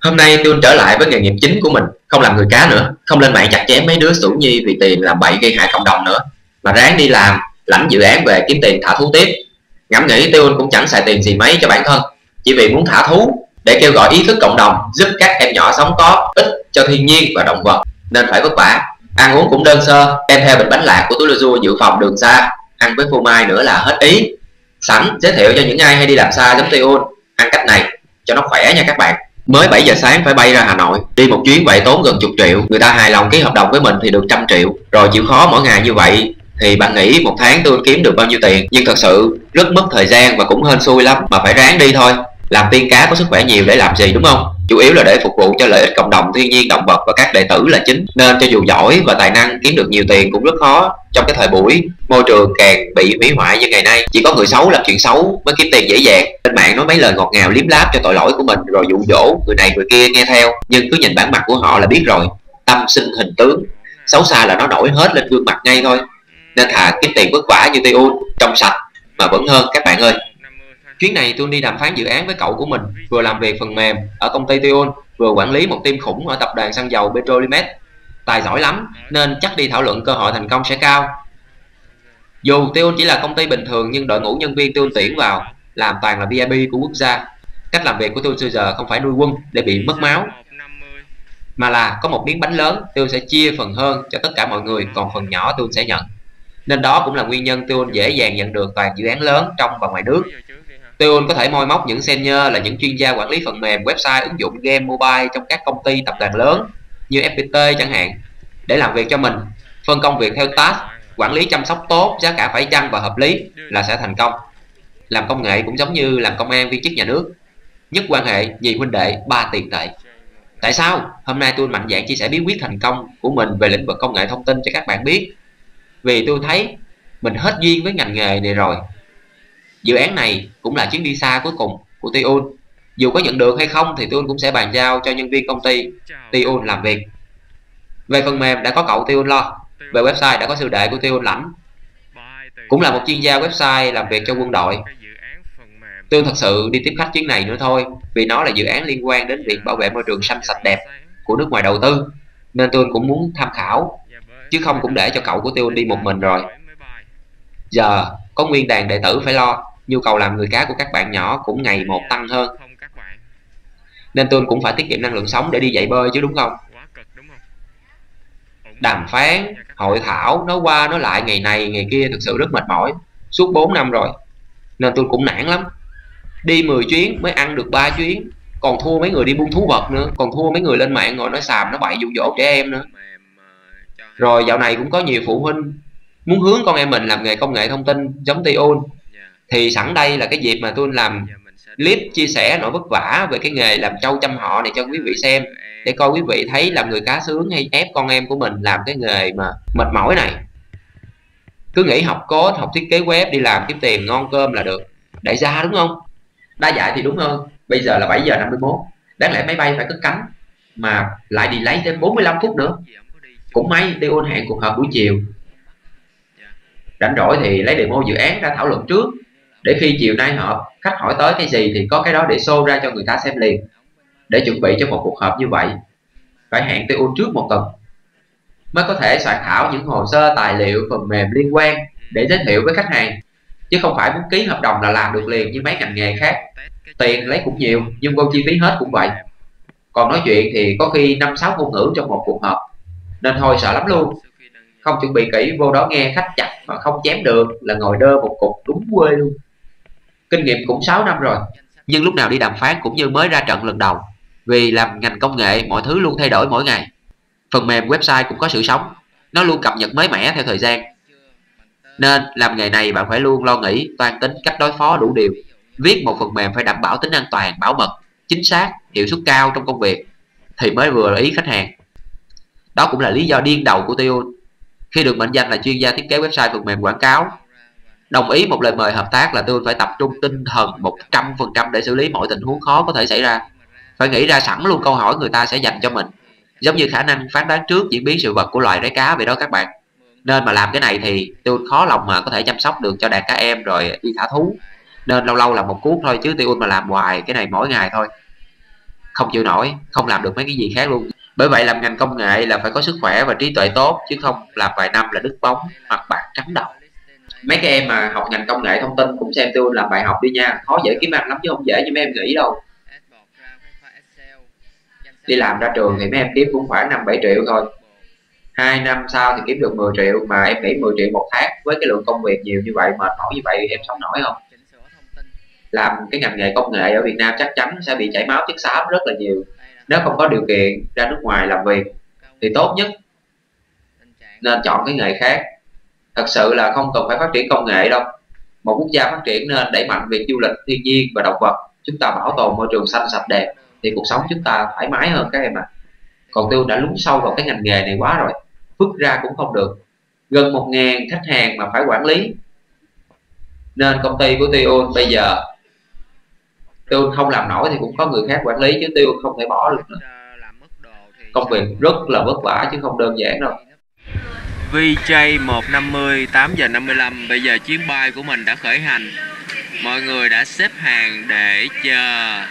Hôm nay tôi trở lại với nghề nghiệp chính của mình, không làm người cá nữa, không lên mạng chặt chém mấy đứa sủ nhi vì tiền làm bậy gây hại cộng đồng nữa, mà ráng đi làm, lãnh dự án về kiếm tiền thả thú tiếp. Ngẫm nghĩ Tiêu cũng chẳng xài tiền gì mấy cho bản thân, chỉ vì muốn thả thú để kêu gọi ý thức cộng đồng, giúp các em nhỏ sống có ích cho thiên nhiên và động vật, nên phải vất vả. Ăn uống cũng đơn sơ, đem theo bịch bánh lạc của túi lô dự phòng đường xa, ăn với phô mai nữa là hết ý. Sẵn giới thiệu cho những ai hay đi làm xa giống Tiêu ăn cách này cho nó khỏe nha các bạn mới 7 giờ sáng phải bay ra Hà Nội. Đi một chuyến vậy tốn gần chục triệu. Người ta hài lòng ký hợp đồng với mình thì được trăm triệu. Rồi chịu khó mỗi ngày như vậy thì bạn nghĩ một tháng tôi kiếm được bao nhiêu tiền? Nhưng thật sự rất mất thời gian và cũng hên xui lắm. Mà phải ráng đi thôi làm tiên cá có sức khỏe nhiều để làm gì, đúng không? Chủ yếu là để phục vụ cho lợi ích cộng đồng, thiên nhiên, động vật và các đệ tử là chính. Nên cho dù giỏi và tài năng, kiếm được nhiều tiền cũng rất khó trong cái thời buổi môi trường càng bị hủy hoại như ngày nay. Chỉ có người xấu làm chuyện xấu mới kiếm tiền dễ dàng. Trên mạng nói mấy lời ngọt ngào liếm láp cho tội lỗi của mình, rồi dụ dỗ người này người kia nghe theo. Nhưng cứ nhìn bản mặt của họ là biết rồi, tâm sinh hình tướng. Xấu xa là nó nổi hết lên gương mặt ngay thôi. Nên thà kiếm tiền vất vả như tiêu trong sạch mà vẫn hơn các bạn ơi. Chuyến này tôi đi đàm phán dự án với cậu của mình, vừa làm việc phần mềm ở công ty Tion, vừa quản lý một team khủng ở tập đoàn xăng dầu Petrolimex. Tài giỏi lắm, nên chắc đi thảo luận cơ hội thành công sẽ cao. Dù Tion chỉ là công ty bình thường nhưng đội ngũ nhân viên Tion tuyển vào làm toàn là VIP của quốc gia. Cách làm việc của Tion xưa giờ không phải nuôi quân để bị mất máu, mà là có một miếng bánh lớn Tion sẽ chia phần hơn cho tất cả mọi người, còn phần nhỏ Tion sẽ nhận. Nên đó cũng là nguyên nhân Tion dễ dàng nhận được toàn dự án lớn trong và ngoài nước Teon có thể moi móc những senior là những chuyên gia quản lý phần mềm, website, ứng dụng game mobile trong các công ty tập đoàn lớn như FPT chẳng hạn để làm việc cho mình. Phân công việc theo task, quản lý chăm sóc tốt, giá cả phải chăng và hợp lý là sẽ thành công. Làm công nghệ cũng giống như làm công an viên chức nhà nước. Nhất quan hệ, nhì huynh đệ, ba tiền tệ. Tại sao? Hôm nay tôi mạnh dạn chia sẻ bí quyết thành công của mình về lĩnh vực công nghệ thông tin cho các bạn biết. Vì tôi thấy mình hết duyên với ngành nghề này rồi Dự án này cũng là chuyến đi xa cuối cùng của Tiun. Dù có nhận được hay không thì Tiun cũng sẽ bàn giao cho nhân viên công ty Tiun làm việc. Về phần mềm đã có cậu Tiun lo, về website đã có sư đệ của Tiun lãnh. Cũng là một chuyên gia website làm việc cho quân đội. Tôi thật sự đi tiếp khách chuyến này nữa thôi Vì nó là dự án liên quan đến việc bảo vệ môi trường xanh sạch đẹp của nước ngoài đầu tư Nên tôi cũng muốn tham khảo Chứ không cũng để cho cậu của tiun đi một mình rồi Giờ có nguyên đàn đệ tử phải lo nhu cầu làm người cá của các bạn nhỏ cũng ngày một tăng hơn. Nên tôi cũng phải tiết kiệm năng lượng sống để đi dạy bơi chứ đúng không? Đàm phán hội thảo nói qua nói lại ngày này ngày kia thực sự rất mệt mỏi. Suốt 4 năm rồi nên tôi cũng nản lắm. Đi 10 chuyến mới ăn được 3 chuyến còn thua mấy người đi buôn thú vật nữa còn thua mấy người lên mạng ngồi nói xàm nó bậy dụ dỗ trẻ em nữa. Rồi dạo này cũng có nhiều phụ huynh muốn hướng con em mình làm nghề công nghệ thông tin giống Tion thì sẵn đây là cái dịp mà tôi làm clip chia sẻ nỗi vất vả về cái nghề làm trâu chăm họ này cho quý vị xem, để coi quý vị thấy làm người cá sướng hay ép con em của mình làm cái nghề mà mệt mỏi này. Cứ nghĩ học code, học thiết kế web, đi làm kiếm tiền ngon cơm là được. Đại gia đúng không? Đa dạy thì đúng hơn. Bây giờ là 7 giờ 51 đáng lẽ máy bay phải cất cánh, mà lại đi lấy thêm 45 phút nữa. Cũng may tôi ôn hẹn cuộc họp buổi chiều. Rảnh rỗi thì lấy demo dự án ra thảo luận trước để khi chiều nay họ, khách hỏi tới cái gì thì có cái đó để show ra cho người ta xem liền. Để chuẩn bị cho một cuộc họp như vậy, phải hẹn tôi ôn trước một tuần mới có thể soạn thảo những hồ sơ tài liệu, phần mềm liên quan để giới thiệu với khách hàng. Chứ không phải muốn ký hợp đồng là làm được liền như mấy ngành nghề khác. Tiền lấy cũng nhiều, nhưng vô chi phí hết cũng vậy. Còn nói chuyện thì có khi năm, sáu ngôn ngữ trong một cuộc họp, nên thôi sợ lắm luôn. Không chuẩn bị kỹ, vô đó nghe khách chặt mà không chém được là ngồi đơ một cục đúng quê luôn kinh nghiệm cũng 6 năm rồi. Nhưng lúc nào đi đàm phán cũng như mới ra trận lần đầu. Vì làm ngành công nghệ, mọi thứ luôn thay đổi mỗi ngày. Phần mềm, website cũng có sự sống. Nó luôn cập nhật mới mẻ theo thời gian. Nên làm nghề này bạn phải luôn lo nghĩ, toan tính cách đối phó đủ điều. Viết một phần mềm phải đảm bảo tính an toàn, bảo mật, chính xác, hiệu suất cao trong công việc. Thì mới vừa ý khách hàng. Đó cũng là lý do điên đầu của tiêu khi được mệnh danh là chuyên gia thiết kế website phần mềm quảng cáo đồng ý một lời mời hợp tác là tôi phải tập trung tinh thần 100% để xử lý mọi tình huống khó có thể xảy ra. Phải nghĩ ra sẵn luôn câu hỏi người ta sẽ dành cho mình, giống như khả năng phán đoán trước diễn biến sự vật của loài rái cá vậy đó các bạn. Nên mà làm cái này thì tôi khó lòng mà có thể chăm sóc được cho đàn cá em rồi đi thả thú. Nên lâu lâu là một cuốc thôi, chứ tiêu mà làm hoài cái này mỗi ngày thôi. Không chịu nổi, không làm được mấy cái gì khác luôn. Bởi vậy làm ngành công nghệ là phải có sức khỏe và trí tuệ tốt, chứ không làm vài năm là đứt bóng hoặc bạc trắng đầu mấy cái em mà học ngành công nghệ thông tin cũng xem tôi làm bài học đi nha. Khó dễ kiếm ăn lắm chứ không dễ như mấy em nghĩ đâu. Đi làm ra trường thì mấy em kiếm cũng khoảng năm bảy triệu thôi. Hai năm sau thì kiếm được 10 triệu mà em nghĩ 10 triệu một tháng với cái lượng công việc nhiều như vậy, mệt mỏi như vậy em sống nổi không? Làm cái ngành nghề công nghệ ở Việt Nam chắc chắn sẽ bị chảy máu chất xám rất là nhiều. Nếu không có điều kiện ra nước ngoài làm việc thì tốt nhất nên chọn cái nghề khác thật sự là không cần phải phát triển công nghệ đâu. Một quốc gia phát triển nên đẩy mạnh việc du lịch thiên nhiên và động vật. Chúng ta bảo tồn môi trường xanh sạch đẹp thì cuộc sống chúng ta thoải mái hơn các em ạ. À. còn tôi đã lún sâu vào cái ngành nghề này quá rồi vứt ra cũng không được. Gần một ngàn khách hàng mà phải quản lý. Nên công ty của Tiêu bây giờ Tiêu không làm nổi thì cũng có người khác quản lý chứ Tiêu không thể bỏ được nữa. Công việc rất là vất vả chứ không đơn giản đâu VJ 150 8 giờ 55 Bây giờ chuyến bay của mình đã khởi hành Mọi người đã xếp hàng để chờ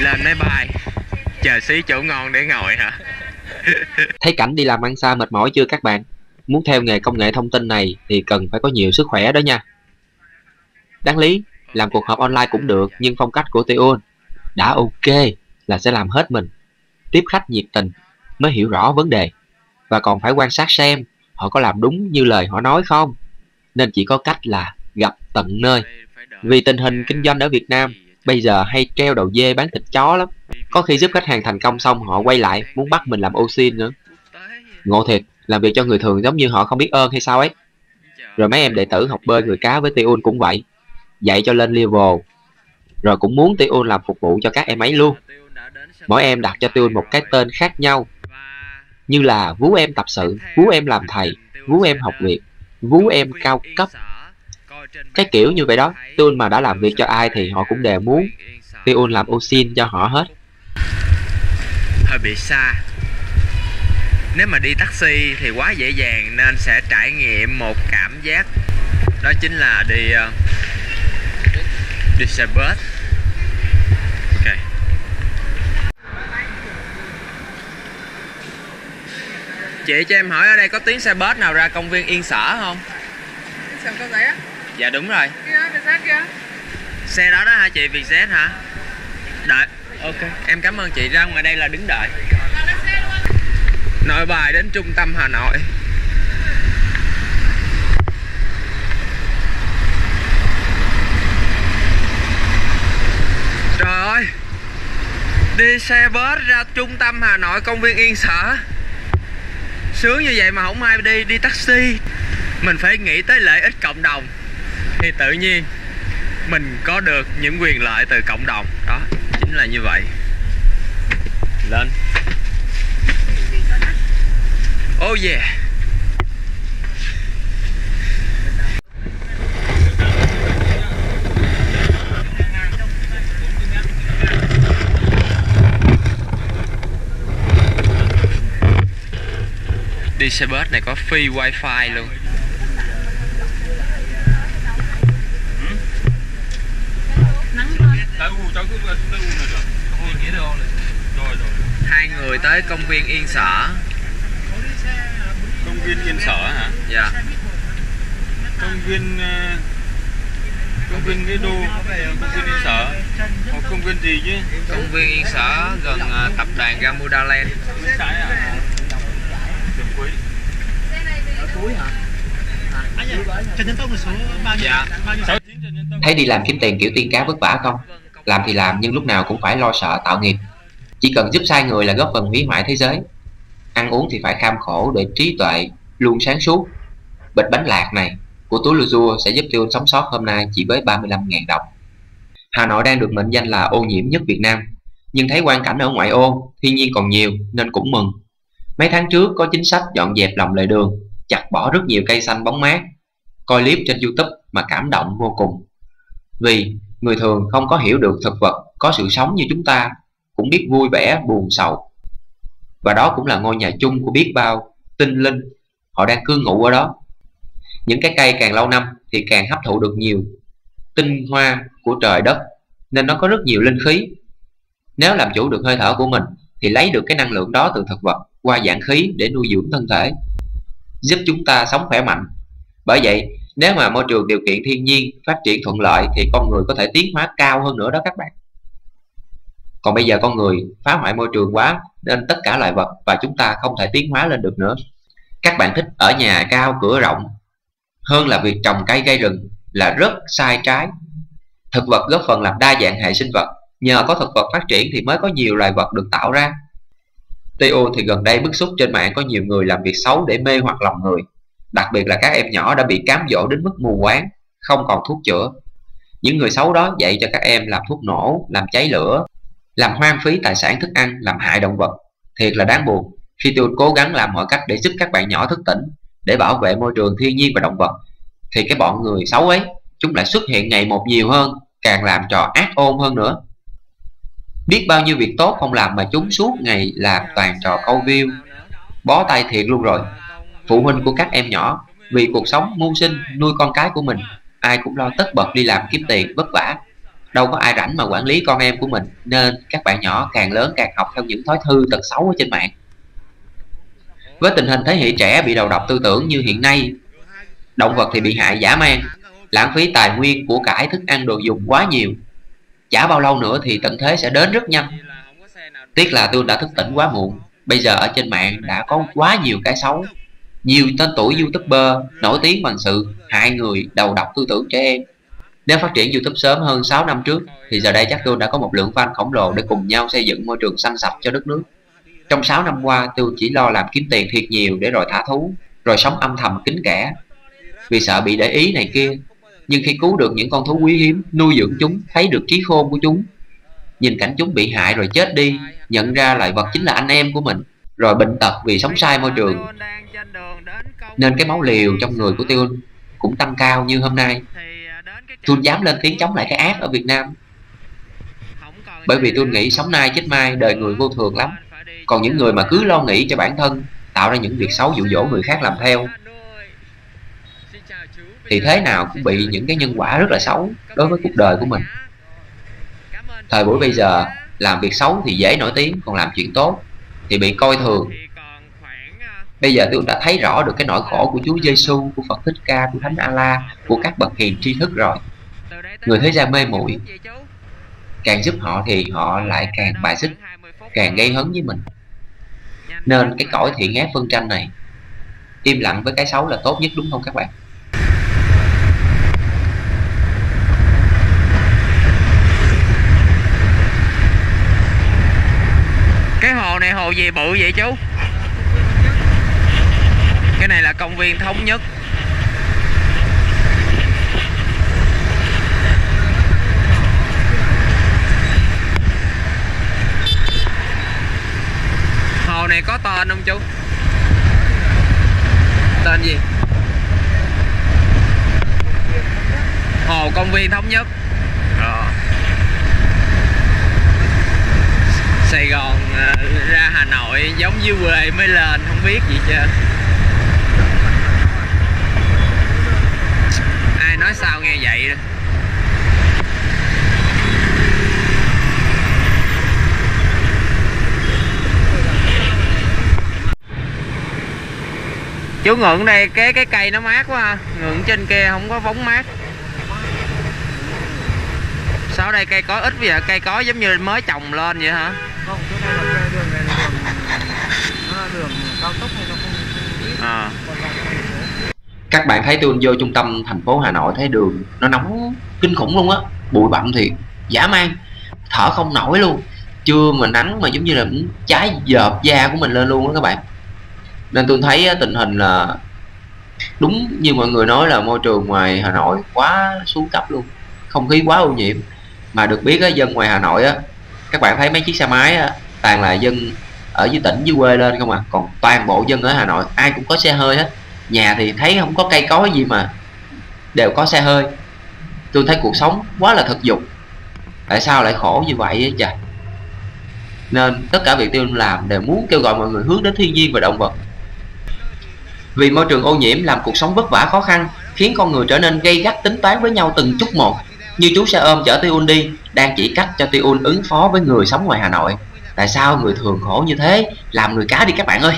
Lên máy bay Chờ xí chỗ ngon để ngồi hả Thấy cảnh đi làm ăn xa mệt mỏi chưa các bạn? Muốn theo nghề công nghệ thông tin này thì cần phải có nhiều sức khỏe đó nha. Đáng lý, làm cuộc họp online cũng được nhưng phong cách của Tiôn đã ok là sẽ làm hết mình. Tiếp khách nhiệt tình mới hiểu rõ vấn đề và còn phải quan sát xem họ có làm đúng như lời họ nói không. Nên chỉ có cách là gặp tận nơi. Vì tình hình kinh doanh ở Việt Nam bây giờ hay treo đầu dê bán thịt chó lắm. Có khi giúp khách hàng thành công xong họ quay lại muốn bắt mình làm ô xin nữa. Ngộ thiệt làm việc cho người thường giống như họ không biết ơn hay sao ấy. Rồi mấy em đệ tử học bơi người cá với Tiun cũng vậy. Dạy cho lên level. Rồi cũng muốn Tiun làm phục vụ cho các em ấy luôn. Mỗi em đặt cho Tiun một cái tên khác nhau như là vú em tập sự, vú em làm thầy, vú em học việc, vú em cao cấp. Cái kiểu như vậy đó Tiun mà đã làm việc cho ai thì họ cũng đều muốn. Tiun làm ô xin cho họ hết. Hơi bị xa. Nếu mà đi taxi thì quá dễ dàng nên sẽ trải nghiệm một cảm giác. Đó chính là đi ờ, đi xe bus ok chị cho em hỏi ở đây có tuyến xe bus nào ra công viên yên sở không? Sao có giấy á? dạ đúng rồi. Kia, Vietjet kia. Xe đó đó hả chị? Vietjet hả? Đợi. Ok. Em cảm ơn chị. Ra ngoài đây là đứng đợi. Nội bài đến trung tâm hà nội. Trời ơi. Đi xe bus ra trung tâm hà nội công viên yên sở sướng như vậy mà không ai đi đi taxi. Mình phải nghĩ tới lợi ích cộng đồng. Thì tự nhiên, mình có được những quyền lợi từ cộng đồng. Đó, chính là như vậy. Lên. Oh yeah. Đi xe bus này có free wifi luôn. Hai người tới công viên Yên Sở. Công viên Yên Sở hả? Dạ. Công viên ờ, công viên cái đô công viên Yên Sở. Hoặc công viên gì chứ? Công viên Yên Sở gần ờ, tập đoàn Gamuda Land Trái à? Đường Quý. Trần Nhân Tông là số bao nhiêu? Dạ Bao nhiêu? Sáu chín Trần Nhân Tông. Thấy đi làm kiếm tiền kiểu tiên cá vất vả không? Làm thì làm nhưng lúc nào cũng phải lo sợ tạo nghiệp. Chỉ cần giúp sai người là góp phần hủy hoại thế giới. Ăn uống thì phải kham khổ để trí tuệ luôn sáng suốt. Bịch bánh lạc này của túi Luzua sẽ giúp tiêu sống sót hôm nay chỉ với 35.000 đồng. Hà Nội đang được mệnh danh là ô nhiễm nhất Việt Nam nhưng thấy quan cảnh ở ngoại ô thiên nhiên còn nhiều nên cũng mừng. Mấy tháng trước có chính sách dọn dẹp lòng lề đường chặt bỏ rất nhiều cây xanh bóng mát, coi clip trên youtube mà cảm động vô cùng. Vì người thường không có hiểu được thực vật có sự sống như chúng ta, cũng biết vui vẻ, buồn, sầu. Và đó cũng là ngôi nhà chung của biết bao, tinh linh. Họ đang cư ngụ ở đó. Những cái cây càng lâu năm thì càng hấp thụ được nhiều tinh hoa của trời đất, nên nó có rất nhiều linh khí. Nếu làm chủ được hơi thở của mình thì lấy được cái năng lượng đó từ thực vật qua dạng khí để nuôi dưỡng thân thể giúp chúng ta sống khỏe mạnh. Bởi vậy, nếu mà môi trường điều kiện thiên nhiên phát triển thuận lợi thì con người có thể tiến hóa cao hơn nữa đó các bạn. Còn bây giờ con người phá hoại môi trường quá nên tất cả loài vật và chúng ta không thể tiến hóa lên được nữa. Các bạn thích ở nhà cao cửa rộng hơn là việc trồng cây gây rừng là rất sai trái. Thực vật góp phần làm đa dạng hệ sinh vật. Nhờ có thực vật phát triển thì mới có nhiều loài vật được tạo ra. TU thì gần đây bức xúc trên mạng có nhiều người làm việc xấu để mê hoặc lòng người. Đặc biệt là các em nhỏ đã bị cám dỗ đến mức mù quáng, không còn thuốc chữa. Những người xấu đó dạy cho các em làm thuốc nổ, làm cháy lửa, làm hoang phí tài sản thức ăn, làm hại động vật. Thiệt là đáng buồn khi tôi cố gắng làm mọi cách để giúp các bạn nhỏ thức tỉnh, để bảo vệ môi trường thiên nhiên và động vật. Thì cái bọn người xấu ấy, chúng lại xuất hiện ngày một nhiều hơn, càng làm trò ác ôn hơn nữa biết bao nhiêu việc tốt không làm mà chúng suốt ngày làm toàn trò câu view. Bó tay thiệt luôn rồi. Phụ huynh của các em nhỏ, vì cuộc sống mưu sinh, nuôi con cái của mình, ai cũng lo tất bật đi làm kiếm tiền, vất vả. Đâu có ai rảnh mà quản lý con em của mình, nên các bạn nhỏ càng lớn càng học theo những thói thư tật xấu ở trên mạng. Với tình hình thế hệ trẻ bị đầu độc tư tưởng như hiện nay, động vật thì bị hại giả man. Lãng phí tài nguyên của cải thức ăn đồ dùng quá nhiều chả bao lâu nữa thì tận thế sẽ đến rất nhanh. Tiếc là tôi đã thức tỉnh quá muộn. Bây giờ ở trên mạng đã có quá nhiều cái xấu. Nhiều tên tuổi youtuber nổi tiếng bằng sự hại người đầu độc tư tưởng trẻ em. Nếu phát triển youtube sớm hơn 6 năm trước, thì giờ đây chắc tôi đã có một lượng fan khổng lồ để cùng nhau xây dựng môi trường xanh sạch cho đất nước. Trong 6 năm qua, tôi chỉ lo làm kiếm tiền thiệt nhiều để rồi thả thú, rồi sống âm thầm kín kẽ vì sợ bị để ý này kia nhưng khi cứu được những con thú quý hiếm, nuôi dưỡng chúng, thấy được trí khôn của chúng. Nhìn cảnh chúng bị hại rồi chết đi, nhận ra loài vật chính là anh em của mình, rồi bệnh tật vì sống sai môi trường. Nên cái máu liều trong người của tiêu cũng tăng cao như hôm nay. Tôi dám lên tiếng chống lại cái ác ở việt nam. Bởi vì tôi nghĩ sống nay chết mai đời người vô thường lắm. Còn những người mà cứ lo nghĩ cho bản thân, tạo ra những việc xấu dụ dỗ người khác làm theo thì thế nào cũng bị những cái nhân quả rất là xấu đối với cuộc đời của mình. Thời buổi bây giờ, làm việc xấu thì dễ nổi tiếng, còn làm chuyện tốt thì bị coi thường. Bây giờ tôi đã thấy rõ được cái nỗi khổ của Chúa Giêsu của Phật Thích Ca, của Thánh A-la, của các bậc hiền tri thức rồi. Người thế gian mê muội, càng giúp họ thì họ lại càng bài xích, càng gây hấn với mình. Nên cái cõi thiện ác phân tranh này, im lặng với cái xấu là tốt nhất, đúng không các bạn cái hồ này hồ gì bự vậy chú? Cái này là công viên thống nhất. Hồ này có tên không chú? Tên gì? Hồ công viên thống nhất. Ờ. Sài Gòn ờ, Nội giống như quê mới lên, không biết gì chưa ai nói sao nghe vậy chú ngượng đây cái cái cây nó mát quá ha. Ngượng trên kia không có bóng mát. Sao đây cây có ít vậy? Cây có giống như mới trồng lên vậy hả? Không chỗ này là cái đường này là đường nó là đường cao tốc hay nó không không biết à. các bạn thấy tôi vô trung tâm thành phố Hà Nội thấy đường nó nóng kinh khủng luôn á bụi bặm thì dã man thở không nổi luôn. Trưa mà nắng mà giống như là cháy dợp da của mình lên luôn á các bạn. Nên tôi thấy tình hình là đúng như mọi người nói là môi trường ngoài Hà Nội quá xuống cấp luôn không khí quá ô nhiễm. Mà được biết á, dân ngoài Hà Nội á các bạn thấy mấy chiếc xe máy á, toàn là dân ở dưới tỉnh, dưới quê lên không à. Còn toàn bộ dân ở Hà Nội, ai cũng có xe hơi hết. Nhà thì thấy không có cây cối gì mà đều có xe hơi. Tôi thấy cuộc sống quá là thực dụng. Tại sao lại khổ như vậy á trời nên tất cả việc tôi làm đều muốn kêu gọi mọi người hướng đến thiên nhiên và động vật. Vì môi trường ô nhiễm làm cuộc sống vất vả khó khăn, khiến con người trở nên gây gắt tính toán với nhau từng chút một. Như chú xe ôm chở Tiun đi, Đang chỉ cách cho Tiun ứng phó với người sống ngoài Hà Nội. Tại sao người thường khổ như thế Làm người cá đi các bạn ơi?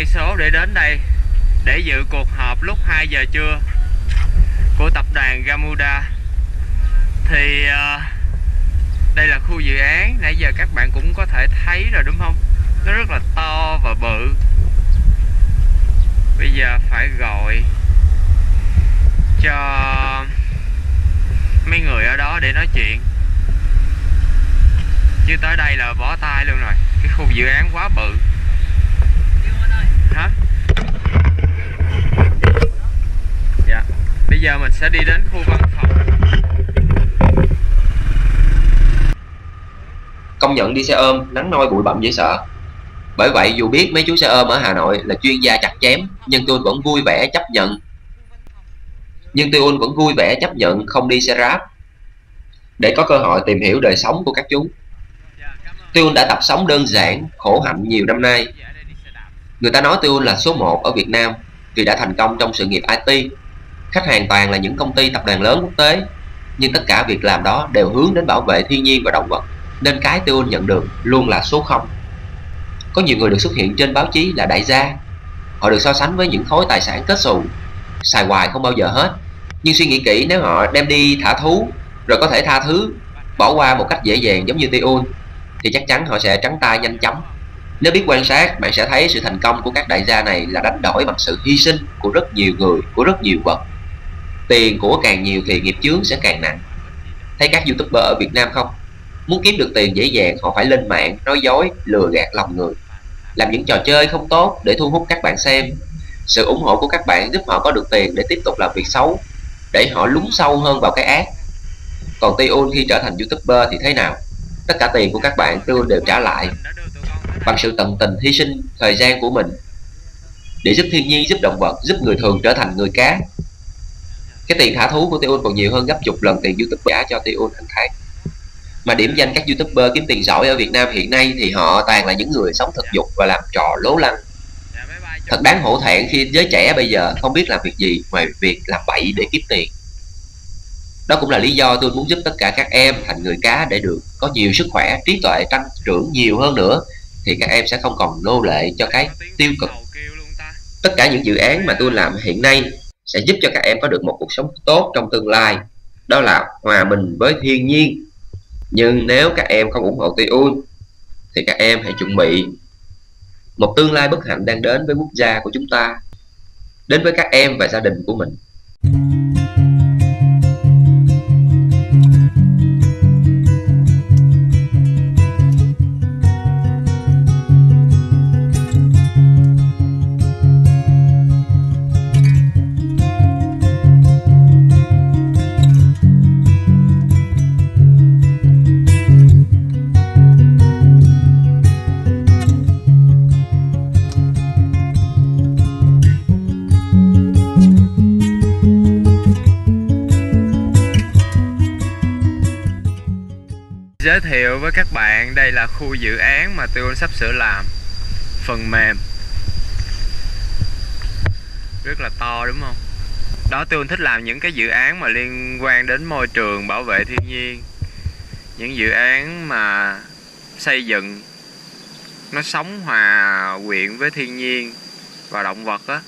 Cây số để đến đây để dự cuộc họp lúc 2 giờ trưa của tập đoàn Gamuda. Thì ờ, đây là khu dự án, nãy giờ các bạn cũng có thể thấy rồi, đúng không? Nó rất là to và bự. Bây giờ phải gọi cho mấy người ở đó để nói chuyện. Chứ tới đây là bó tay luôn rồi. Cái khu dự án quá bự hả dạ bây giờ mình sẽ đi đến khu văn phòng. Công nhận đi xe ôm nắng nôi bụi bặm dễ sợ. Bởi vậy dù biết mấy chú xe ôm ở Hà Nội là chuyên gia chặt chém Nhưng tôi vẫn vui vẻ chấp nhận. Nhưng tôi vẫn vui vẻ chấp nhận không đi xe ráp Để có cơ hội tìm hiểu đời sống của các chú. Tiêu đã tập sống đơn giản, khổ hạnh nhiều năm nay. Người ta nói Tiêu là số 1 ở Việt Nam. Vì đã thành công trong sự nghiệp IT Khách hàng toàn là những công ty tập đoàn lớn quốc tế Nhưng tất cả việc làm đó đều hướng đến bảo vệ thiên nhiên và động vật nên cái Tiêu nhận được luôn là số 0. Có nhiều người được xuất hiện trên báo chí là đại gia. Họ được so sánh với những khối tài sản kết xù, xài hoài không bao giờ hết. Nhưng suy nghĩ kỹ nếu họ đem đi thả thú rồi có thể tha thứ, bỏ qua một cách dễ dàng giống như Tiun thì chắc chắn họ sẽ trắng tay nhanh chóng. Nếu biết quan sát, bạn sẽ thấy sự thành công của các đại gia này là đánh đổi bằng sự hy sinh của rất nhiều người, của rất nhiều vật. Tiền của càng nhiều thì nghiệp chướng sẽ càng nặng. Thấy các youtuber ở Việt Nam không? Muốn kiếm được tiền dễ dàng họ phải lên mạng nói dối, lừa gạt lòng người Làm những trò chơi không tốt để thu hút các bạn xem Sự ủng hộ của các bạn giúp họ có được tiền để tiếp tục làm việc xấu Để họ lún sâu hơn vào cái ác Còn Tiun khi trở thành youtuber thì thế nào? Tất cả tiền của các bạn Tiun đều trả lại Bằng sự tận tình hy sinh thời gian của mình Để giúp thiên nhiên, giúp động vật, giúp người thường trở thành người cá cái tiền thả thú của Tiun còn nhiều hơn gấp chục lần tiền YouTube trả cho Tiun hàng tháng mà điểm danh các youtuber kiếm tiền giỏi ở Việt Nam hiện nay thì họ toàn là những người sống thực dục và làm trò lố lăng. Thật đáng hổ thẹn khi giới trẻ bây giờ không biết làm việc gì ngoài việc làm bậy để kiếm tiền. Đó cũng là lý do tôi muốn giúp tất cả các em thành người cá để được có nhiều sức khỏe, trí tuệ, tăng trưởng nhiều hơn nữa, thì các em sẽ không còn nô lệ cho cái tiêu cực. Tất cả những dự án mà tôi làm hiện nay sẽ giúp cho các em có được một cuộc sống tốt trong tương lai. Đó là hòa mình với thiên nhiên. Nhưng nếu các em không ủng hộ Tiun thì các em hãy chuẩn bị một tương lai bất hạnh đang đến với quốc gia của chúng ta, đến với các em và gia đình của mình. Thiệu với các bạn, đây là khu dự án mà tôi sắp sửa làm. Phần mềm. Rất là to, đúng không? Đó, tôi thích làm những cái dự án mà liên quan đến môi trường, bảo vệ thiên nhiên. Những dự án mà xây dựng, nó sống hòa quyện với thiên nhiên và động vật á,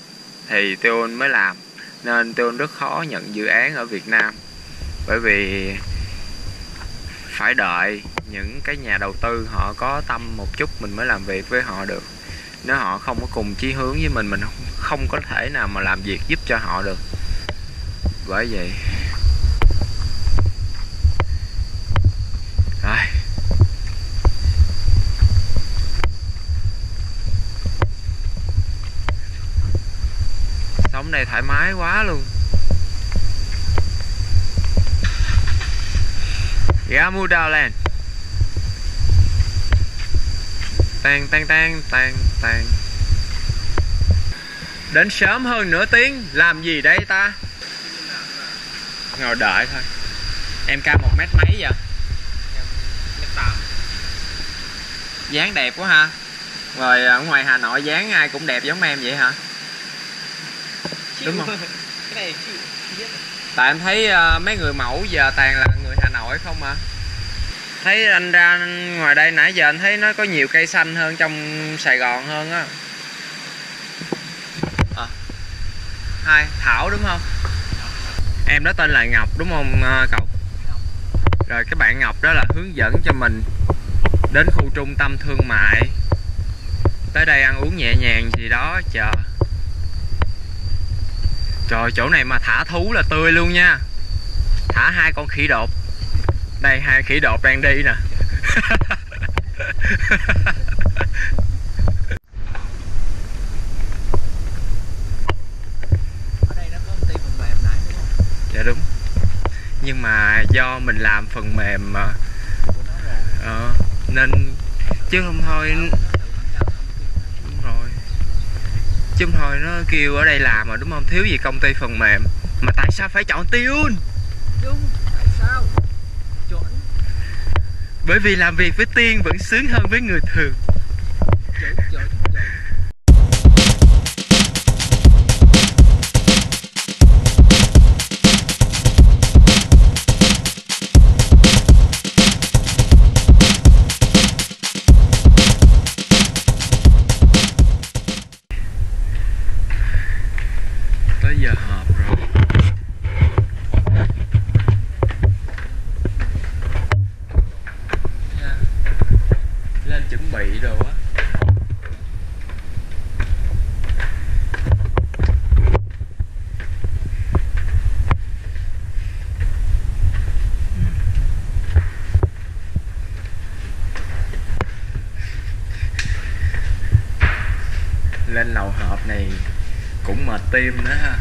thì tôi mới làm. Nên tôi rất khó nhận dự án ở Việt Nam, bởi vì phải đợi những cái nhà đầu tư họ có tâm một chút mình mới làm việc với họ được. Nếu họ không có cùng chí hướng với mình mình không có thể nào mà làm việc giúp cho họ được. Bởi vậy rồi sống này thoải mái quá luôn. Gamudaland Tan tan tan tan tan Đến sớm hơn nửa tiếng. Làm gì đây ta? Ngồi đợi thôi. Em cao một mét mấy vậy? Mét tám dáng đẹp quá ha. Rồi ở ngoài Hà Nội dáng ai cũng đẹp giống em vậy hả? Đúng không? tại em thấy ờ, mấy người mẫu giờ toàn là người Hà Nội không mà thấy anh ra ngoài đây nãy giờ anh thấy nó có nhiều cây xanh hơn trong Sài Gòn hơn á. À. hai Thảo đúng không? Em đó tên là Ngọc đúng không à, cậu? Rồi cái bạn Ngọc đó là hướng dẫn cho mình đến khu trung tâm thương mại. Tới đây ăn uống nhẹ nhàng gì đó, chờ. Trời, chỗ này mà thả thú là tươi luôn nha. Thả hai con khỉ đột đây hai khỉ đột đang đi nè. Dạ đúng. Nhưng mà do mình làm phần mềm mà ờ, nên chứ không thôi đúng rồi. Chứ không thôi nó kêu ở đây làm mà đúng không? Thiếu gì công ty phần mềm. Mà tại sao phải chọn tiêu đúng tại sao chọn bởi vì làm việc với tiên vẫn sướng hơn với người thường. Cũng mệt tim nữa ha so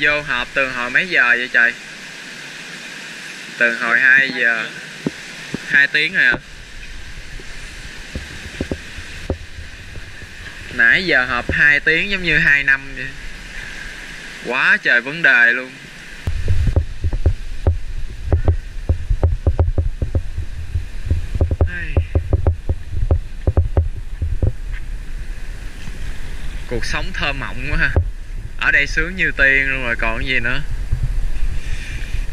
vô họp từ hồi mấy giờ vậy trời? Từ hồi 2 giờ. 2 tiếng rồi à nãy giờ họp 2 tiếng giống như 2 năm vậy. Quá trời vấn đề luôn. Cuộc sống thơ mộng quá ha ở đây sướng như tiên luôn rồi, còn gì nữa?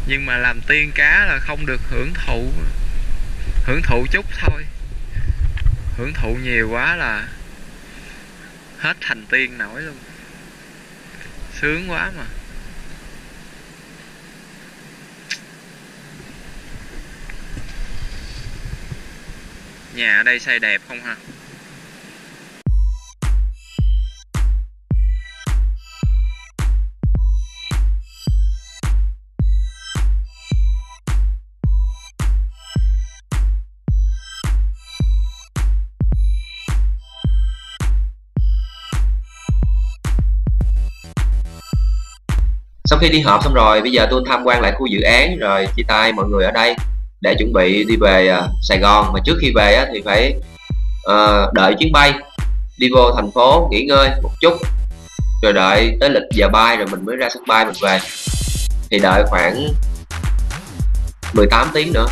Nhưng mà làm tiên cá là không được hưởng thụ hưởng thụ chút thôi. Hưởng thụ nhiều quá là hết thành tiên nổi luôn. Sướng quá mà. Nhà ở đây xây đẹp không ha? Sau khi đi họp xong rồi bây giờ tôi tham quan lại khu dự án rồi chia tay mọi người ở đây để chuẩn bị đi về à, Sài Gòn. Mà trước khi về thì phải uh, đợi chuyến bay đi vô thành phố nghỉ ngơi một chút rồi đợi tới lịch giờ bay rồi mình mới ra sân bay mình về. Thì đợi khoảng 18 tiếng nữa.